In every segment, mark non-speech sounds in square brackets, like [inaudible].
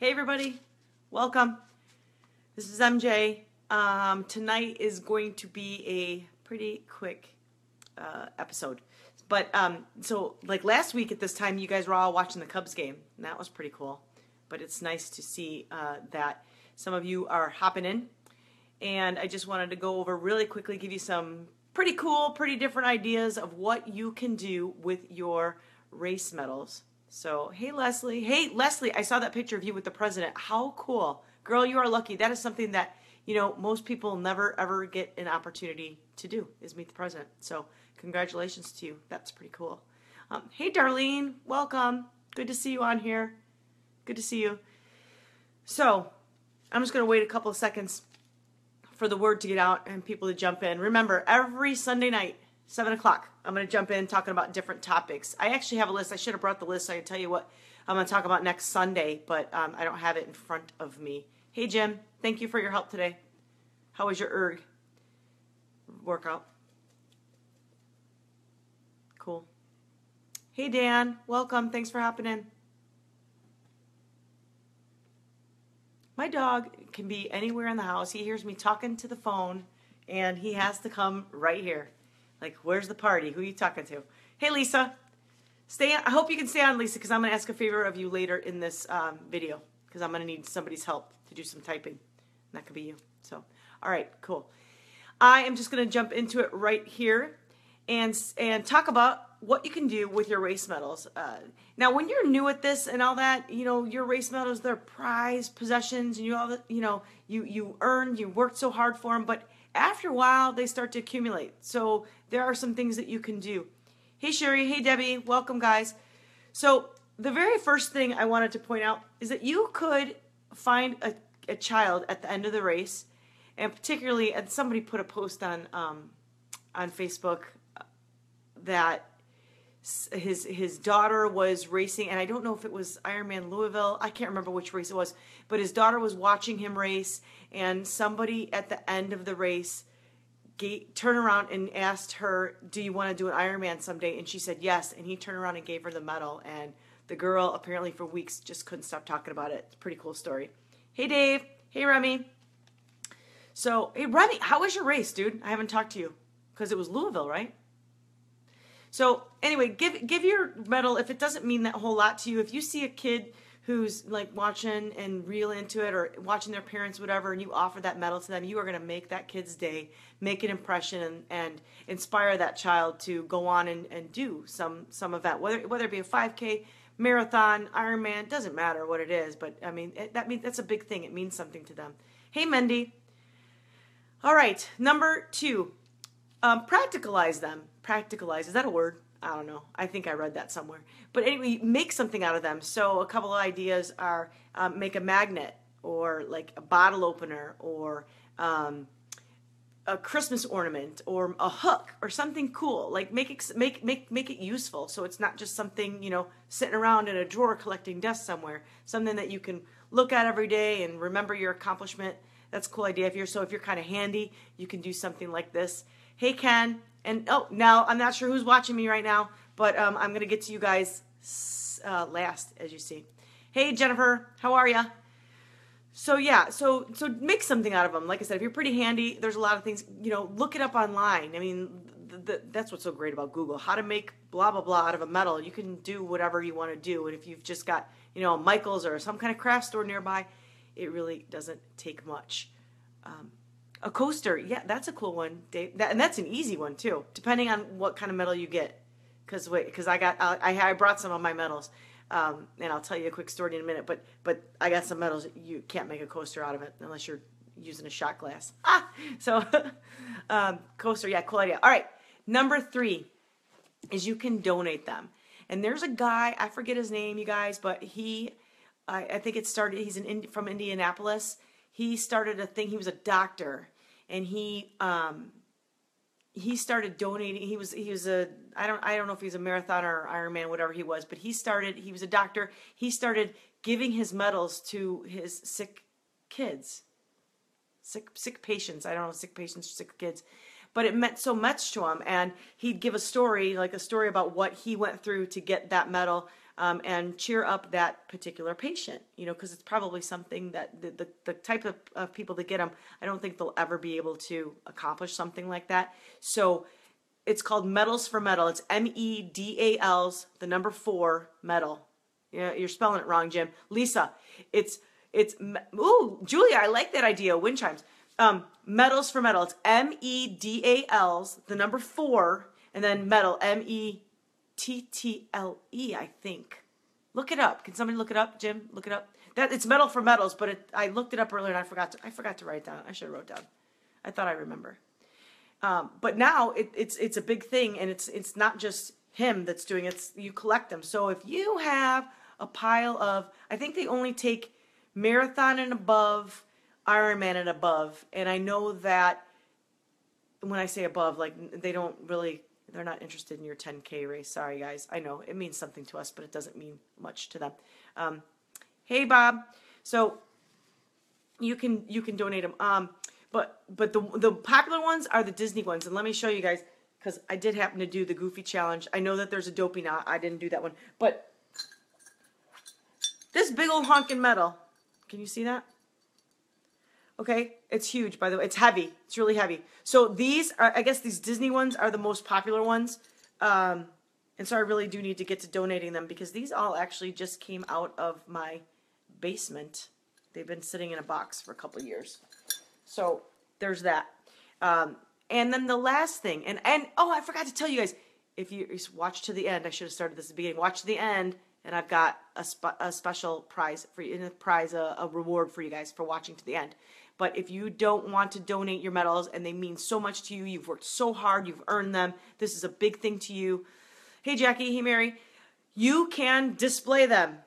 Hey, everybody. Welcome. This is MJ. Um, tonight is going to be a pretty quick uh, episode. But um, so, like last week at this time, you guys were all watching the Cubs game, and that was pretty cool. But it's nice to see uh, that some of you are hopping in. And I just wanted to go over really quickly, give you some pretty cool, pretty different ideas of what you can do with your race medals. So, hey, Leslie. Hey, Leslie, I saw that picture of you with the president. How cool. Girl, you are lucky. That is something that, you know, most people never ever get an opportunity to do is meet the president. So, congratulations to you. That's pretty cool. Um, hey, Darlene. Welcome. Good to see you on here. Good to see you. So, I'm just going to wait a couple of seconds for the word to get out and people to jump in. Remember, every Sunday night, 7 o'clock, I'm going to jump in talking about different topics. I actually have a list. I should have brought the list so I can tell you what I'm going to talk about next Sunday, but um, I don't have it in front of me. Hey, Jim. Thank you for your help today. How was your erg workout? Cool. Hey, Dan. Welcome. Thanks for hopping in. My dog can be anywhere in the house. He hears me talking to the phone, and he has to come right here. Like, where's the party? Who are you talking to? Hey, Lisa. Stay. On, I hope you can stay on, Lisa, because I'm going to ask a favor of you later in this um, video, because I'm going to need somebody's help to do some typing. And that could be you. So, all right, cool. I am just going to jump into it right here and and talk about what you can do with your race medals. Uh, now, when you're new at this and all that, you know your race medals they're prized possessions, and you all you know you you earned, you worked so hard for them, but after a while they start to accumulate. So there are some things that you can do. Hey Sherry, hey Debbie, welcome guys. So the very first thing I wanted to point out is that you could find a, a child at the end of the race, and particularly, and somebody put a post on um, on Facebook that his his daughter was racing, and I don't know if it was Ironman Louisville. I can't remember which race it was, but his daughter was watching him race, and somebody at the end of the race gave, turned around and asked her, "Do you want to do an Ironman someday?" And she said yes, and he turned around and gave her the medal, and the girl apparently for weeks just couldn't stop talking about it. Pretty cool story. Hey Dave, hey Remy. So hey Remy, how was your race, dude? I haven't talked to you because it was Louisville, right? So anyway, give give your medal if it doesn't mean that whole lot to you. If you see a kid who's like watching and real into it or watching their parents whatever and you offer that medal to them you are going to make that kid's day make an impression and, and inspire that child to go on and, and do some some event whether whether it be a 5k marathon ironman doesn't matter what it is but i mean it, that means that's a big thing. It means something to them. Hey mendy. All right number two. Um, practicalize them practicalize. Is that a word? I don't know. I think I read that somewhere. But anyway, make something out of them. So a couple of ideas are um, make a magnet or like a bottle opener or um, a Christmas ornament or a hook or something cool. Like make it make make make it useful. So it's not just something you know sitting around in a drawer collecting dust somewhere. Something that you can look at every day and remember your accomplishment. That's a cool idea. If you're so if you're kind of handy, you can do something like this. Hey Ken, and oh, now I'm not sure who's watching me right now, but um, I'm going to get to you guys uh, last, as you see. Hey, Jennifer, how are you? So yeah, so so make something out of them. Like I said, if you're pretty handy, there's a lot of things. You know, look it up online. I mean, th- th- that's what's so great about Google. How to make blah blah blah out of a medal. You can do whatever you want to do. And if you've just got you know Michaels or some kind of craft store nearby, it really doesn't take much. Um, a coaster, yeah, that's a cool one, Dave. That, and that's an easy one too, depending on what kind of medal you get. Because because I got I, I brought some of my medals, um, and I'll tell you a quick story in a minute. But but I got some medals you can't make a coaster out of it unless you're using a shot glass. Ah, [laughs] so [laughs] um, coaster, yeah, cool idea. All right, number three is you can donate them. And there's a guy I forget his name, you guys, but he I, I think it started. He's in from Indianapolis he started a thing. He was a doctor, and he um, he started donating. He was he was a I don't I don't know if he's a marathon or Ironman, whatever he was, but he started. He was a doctor. He started giving his medals to his sick kids, sick sick patients. I don't know sick patients sick kids, but it meant so much to him. And he'd give a story, like a story about what he went through to get that medal. Um, and cheer up that particular patient, you know, because it's probably something that the, the, the type of, of people that get them, I don't think they'll ever be able to accomplish something like that. So it's called Medals for Mettle. It's M E D A L's, the number four, medal. Yeah, you're spelling it wrong, Jim. Lisa, it's, it's, ooh, Julia, I like that idea, wind chimes. Um, medals for mettle. It's M E D A L's, the number four, and then mettle, M E T T L E, I think. Look it up. Can somebody look it up, Jim? Look it up. That it's metal for metals, but it, I looked it up earlier and I forgot to I forgot to write down. I should have wrote down. I thought I remember. Um, but now it, it's it's a big thing, and it's it's not just him that's doing it. It's you collect them. So if you have a pile of, I think they only take marathon and above, Ironman and above, and I know that when I say above, like they don't really they're not interested in your 10K race. Sorry, guys. I know it means something to us, but it doesn't mean much to them. Um, hey, Bob. So you can you can donate them. Um, but but the the popular ones are the Disney ones, and let me show you guys because I did happen to do the Goofy challenge. I know that there's a dopey knot. I didn't do that one, but this big old honking medal. Can you see that? Okay, it's huge, by the way. It's heavy. It's really heavy. So these are, I guess these Disney ones are the most popular ones. Um, and so I really do need to get to donating them because these all actually just came out of my basement. They've been sitting in a box for a couple years. So there's that. Um, and then the last thing, and, and oh, I forgot to tell you guys, if you watch to the end, I should have started this at the beginning. Watch to the end, and I've got a, spe a special prize for you, a prize, a, a reward for you guys for watching to the end. But if you don't want to donate your medals and they mean so much to you, you've worked so hard, you've earned them, this is a big thing to you. Hey Jackie, hey Mary, you can display them.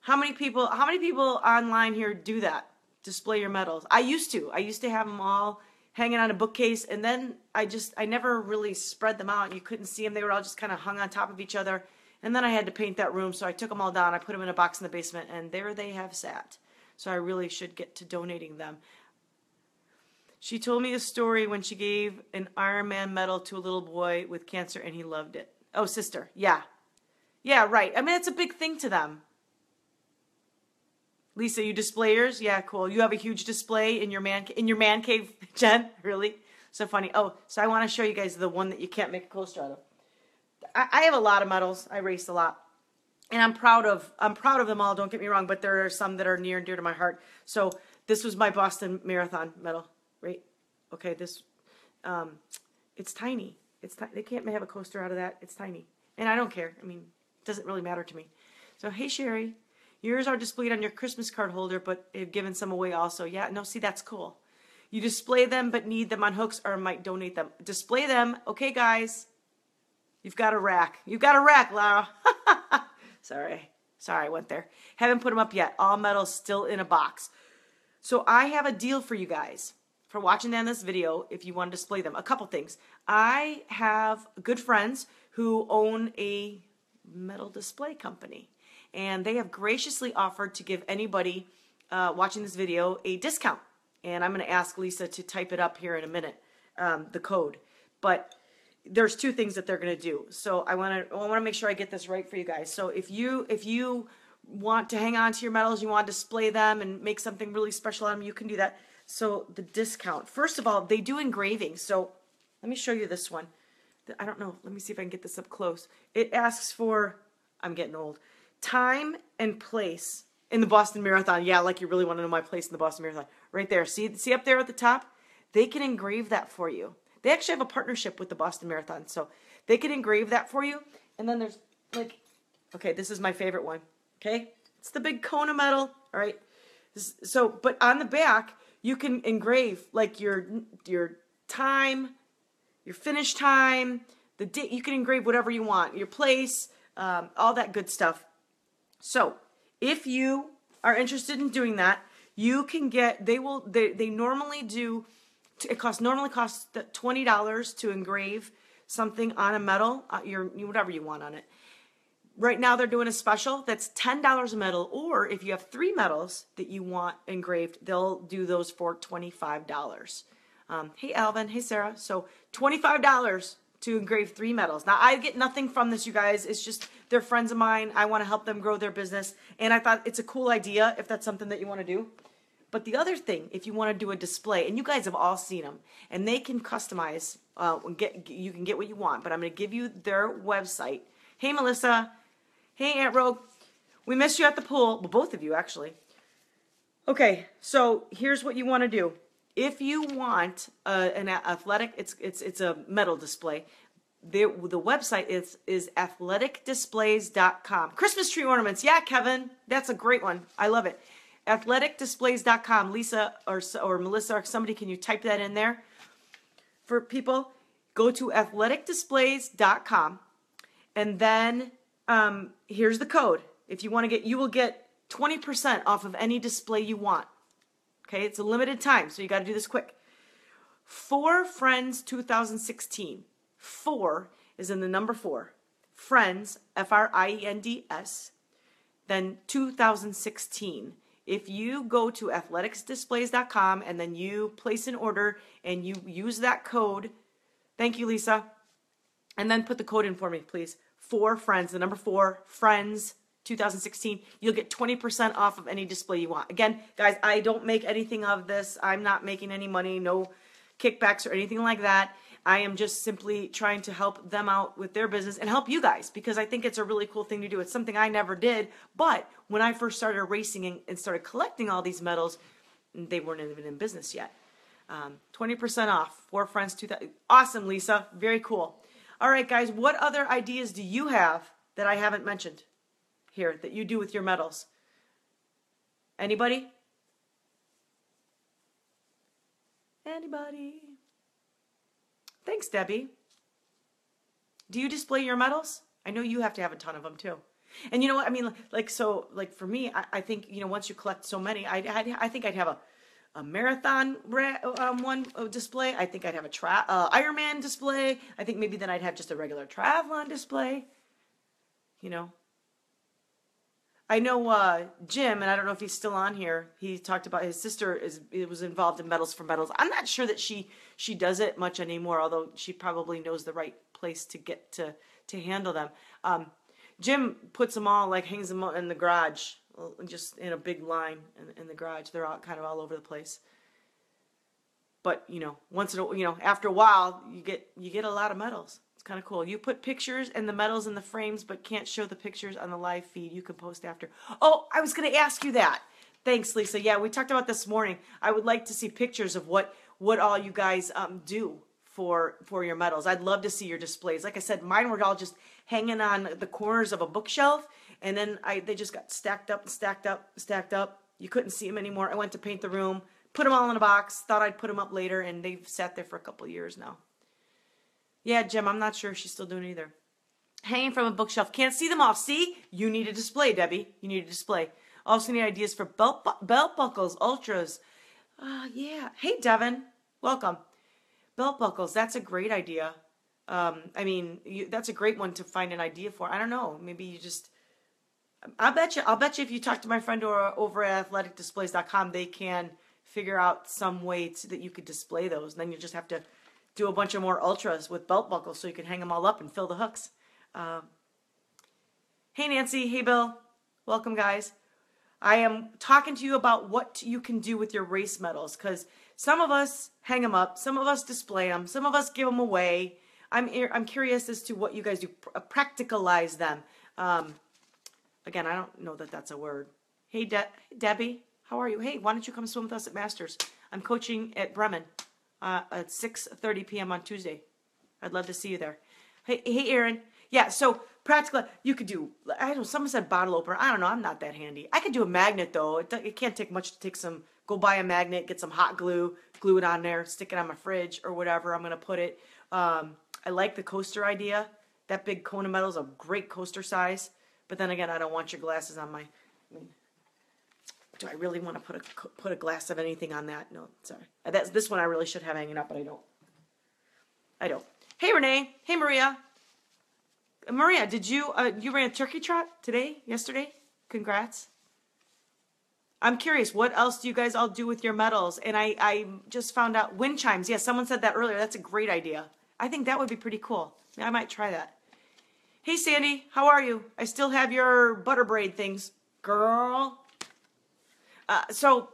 How many people how many people online here do that? Display your medals. I used to. I used to have them all hanging on a bookcase and then I just I never really spread them out. You couldn't see them. They were all just kind of hung on top of each other. And then I had to paint that room, so I took them all down. I put them in a box in the basement, and there they have sat. So I really should get to donating them. She told me a story when she gave an Ironman medal to a little boy with cancer and he loved it. Oh, sister. Yeah. Yeah, right. I mean, it's a big thing to them. Lisa, you display yours? Yeah, cool. You have a huge display in your man in your man cave, [laughs] Jen? Really? So funny. Oh, so I want to show you guys the one that you can't make a coaster out of. I, I have a lot of medals. I race a lot. And I'm proud of I'm proud of them all, don't get me wrong, but there are some that are near and dear to my heart. So this was my Boston Marathon medal right? Okay, this, um, it's tiny. It's ti they can't have a coaster out of that. It's tiny, and I don't care. I mean, it doesn't really matter to me. So hey, Sherry, yours are displayed on your Christmas card holder, but they've given some away also. Yeah, no, see that's cool. You display them, but need them on hooks or might donate them. Display them, okay, guys. You've got a rack. You've got a rack, Lara. [laughs] Sorry. Sorry, I went there. Haven't put them up yet. All metal still in a box. So I have a deal for you guys for watching them this video if you want to display them. A couple things. I have good friends who own a medal display company and they have graciously offered to give anybody uh, watching this video a discount. And I'm going to ask Lisa to type it up here in a minute, um, the code. But there's two things that they're going to do. So I want to I want to make sure I get this right for you guys. So if you if you want to hang on to your medals, you want to display them and make something really special on them, you can do that. So the discount. First of all, they do engraving. So let me show you this one. I don't know. Let me see if I can get this up close. It asks for, I'm getting old, time and place in the Boston Marathon. Yeah, like you really want to know my place in the Boston Marathon. Right there. See, see up there at the top? They can engrave that for you. They actually have a partnership with the Boston Marathon. So they can engrave that for you. And then there's like, okay, this is my favorite one. Okay. It's the big Kona medal. All right. So, but on the back, you can engrave like your your time, your finish time, the date. You can engrave whatever you want, your place, um, all that good stuff. So if you are interested in doing that, you can get. They will. They they normally do. It costs normally costs twenty dollars to engrave something on a medal, uh, your whatever you want on it. Right now they're doing a special that's $10 a medal, or if you have three medals that you want engraved, they'll do those for $25. Um, hey Alvin, hey Sarah. So $25 to engrave three medals. Now, I get nothing from this, you guys. It's just they're friends of mine. I want to help them grow their business. And I thought it's a cool idea if that's something that you want to do. But the other thing, if you want to do a display, and you guys have all seen them, and they can customize, uh, get you can get what you want. But I'm going to give you their website. Hey, Melissa. Hey, Aunt Rogue. We missed you at the pool. Well, both of you, actually. Okay, so here's what you want to do. If you want uh, an athletic, it's it's it's a medal display. The, the website is is athleticdisplays.com. Christmas tree ornaments. Yeah, Kevin, that's a great one. I love it. Athleticdisplays.com. Lisa or or Melissa or somebody, can you type that in there for people? Go to athleticdisplays.com, and then um, here's the code. If you want to get, you will get 20% off of any display you want. Okay, it's a limited time, so you got to do this quick. Four Friends 2016. Four is in the number four. Friends, F R I E N D S. Then 2016. If you go to athleticsdisplays.com and then you place an order and you use that code, thank you, Lisa, and then put the code in for me, please. For friends, the number four, friends 2016, you'll get 20% off of any display you want. Again, guys, I don't make anything of this. I'm not making any money, no kickbacks or anything like that. I am just simply trying to help them out with their business and help you guys because I think it's a really cool thing to do. It's something I never did, but when I first started racing and, and started collecting all these medals, they weren't even in business yet. Um, 20% off, Four Friends 2000. Awesome, Lisa. Very cool. All right, guys, what other ideas do you have that I haven't mentioned? here that you do with your medals? Anybody? Anybody? Thanks, Debbie. Do you display your medals? I know you have to have a ton of them too. And you know what? I mean, like, so, like for me, I, I think, you know, once you collect so many, I, I, I think I'd have a, a marathon um, one uh, display. I think I'd have a tra- uh, Ironman display. I think maybe then I'd have just a regular triathlon display. You know, I know uh, Jim, and I don't know if he's still on here. He talked about his sister is was involved in medals for medals. I'm not sure that she she does it much anymore, although she probably knows the right place to get to to handle them. Um, Jim puts them all like hangs them in the garage, just in a big line in, in the garage. They're all kind of all over the place. But you know, once in a you know, after a while, you get you get a lot of medals. It's kind of cool. You put pictures and the medals in the frames, but can't show the pictures on the live feed. You can post after. Oh, I was going to ask you that. Thanks, Lisa. Yeah, we talked about this morning. I would like to see pictures of what what all you guys um, do for for your medals. I'd love to see your displays. Like I said, mine were all just hanging on the corners of a bookshelf, and then I they just got stacked up and stacked up, stacked up. You couldn't see them anymore. I went to paint the room, put them all in a box. Thought I'd put them up later, and they've sat there for a couple years now. Yeah, Jim, I'm not sure she's still doing either. Hanging from a bookshelf. Can't see them all. See? You need a display, Debbie. You need a display. Also need ideas for belt, bu- belt buckles, ultras. Uh, yeah. Hey, Devin. Welcome. Belt buckles. That's a great idea. Um, I mean, you, that's a great one to find an idea for. I don't know. Maybe you just. I'll bet you. I'll bet you if you talk to my friend over, over at athleticdisplays.com, they can figure out some way to, that you could display those. And then you just have to do a bunch of more ultras with belt buckles so you can hang them all up and fill the hooks. Um, hey, Nancy. Hey, Bill. Welcome, guys. I am talking to you about what you can do with your race medals because some of us hang them up, some of us display them, some of us give them away. I'm I'm curious as to what you guys do, uh, practicalize them. Um, again, I don't know that that's a word. Hey, De- Debbie, how are you? Hey, why don't you come swim with us at Masters? I'm coaching at Bremen uh, at 6.30 p.m. on Tuesday. I'd love to see you there. Hey, hey, Aaron. Yeah, so practically, you could do, I don't know, someone said bottle opener. I don't know, I'm not that handy. I could do a magnet, though. It, it can't take much to take some, go buy a magnet, get some hot glue, glue it on there, stick it on my fridge or whatever I'm going to put it. Um, I like the coaster idea. That big Kona medal is a great coaster size. But then again, I don't want your glasses on my, I mean, do I really want to put a put a glass of anything on that? No, sorry. That's this one I really should have hanging up, but I don't. I don't. Hey Renee. Hey Maria. Maria, did you uh, you ran a turkey trot today? Yesterday? Congrats. I'm curious, what else do you guys all do with your medals? And I, I just found out wind chimes. Yes, yeah, someone said that earlier. That's a great idea. I think that would be pretty cool. I might try that. Hey, Sandy, how are you? I still have your butter braid things, girl. Uh, so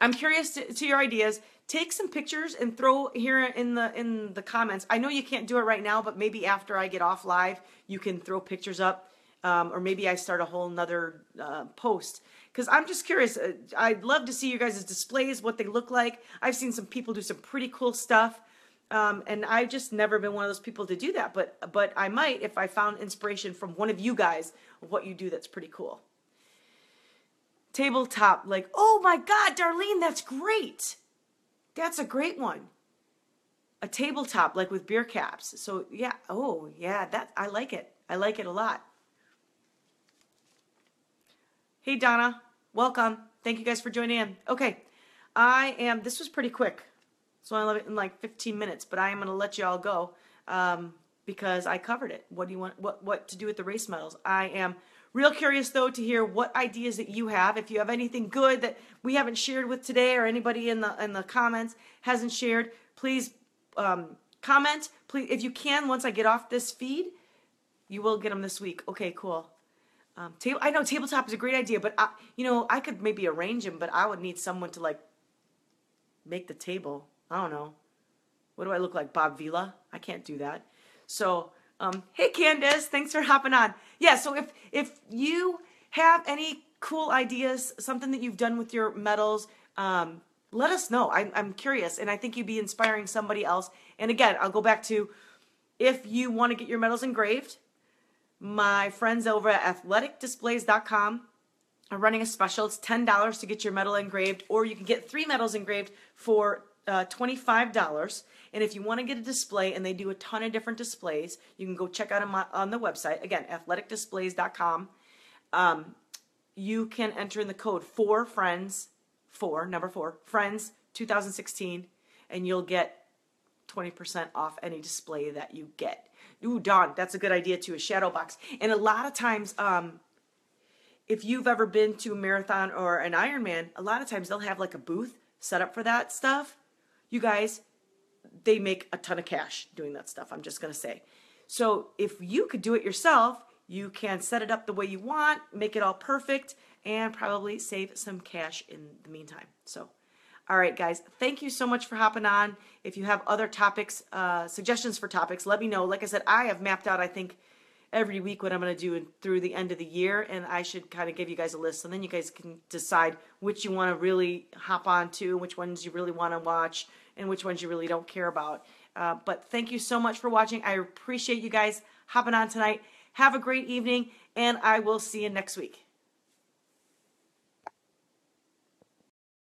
I'm curious to, to, your ideas. Take some pictures and throw here in the in the comments. I know you can't do it right now, but maybe after I get off live, you can throw pictures up, um, or maybe I start a whole nother uh, post. Because I'm just curious. Uh, I'd love to see you guys' displays, what they look like. I've seen some people do some pretty cool stuff. Um, and I've just never been one of those people to do that, but but I might if I found inspiration from one of you guys of what you do that's pretty cool. Tabletop, like, oh my God, Darlene, that's great. That's a great one. A tabletop, like with beer caps. So yeah, oh yeah, that I like it. I like it a lot. Hey Donna, welcome. Thank you guys for joining in. Okay, I am. This was pretty quick. So I love it in like 15 minutes, but I am to let you all go um, because I covered it. What do you want? What what to do with the race medals? I am real curious though to hear what ideas that you have. If you have anything good that we haven't shared with today, or anybody in the in the comments hasn't shared, please um, comment. Please, if you can, once I get off this feed, you will get them this week. Okay, cool. Um, table, I know tabletop is a great idea, but I, you know I could maybe arrange them, but I would need someone to like make the table. I don't know. What do I look like, Bob Vila? I can't do that. So, um, hey Candace, thanks for hopping on. Yeah, so if if you have any cool ideas, something that you've done with your medals, um, let us know. I'm, I'm curious, and I think you'd be inspiring somebody else. And again, I'll go back to if you want to get your medals engraved, my friends over at athleticdisplays.com are running a special. It's $10 to get your medal engraved, or you can get three medals engraved for uh, $25. And if you want to get a display, and they do a ton of different displays, you can go check out them on the website. Again, athleticdisplays.com. Um, you can enter in the code for friends, four, number four, friends 2016, and you'll get 20% off any display that you get. Ooh, Dawn, that's a good idea too, a shadow box. And a lot of times, um, if you've ever been to a marathon or an Ironman, a lot of times they'll have like a booth set up for that stuff you guys, they make a ton of cash doing that stuff. I'm just going to say. So if you could do it yourself, you can set it up the way you want, make it all perfect, and probably save some cash in the meantime. So, all right, guys, thank you so much for hopping on. If you have other topics, uh, suggestions for topics, let me know. Like I said, I have mapped out, I think, every week what I'm going to do through the end of the year, and I should kind of give you guys a list, and then you guys can decide which you want to really hop on to, which ones you really want to watch, and which ones you really don't care about. Uh, but thank you so much for watching. I appreciate you guys hopping on tonight. Have a great evening, and I will see you next week.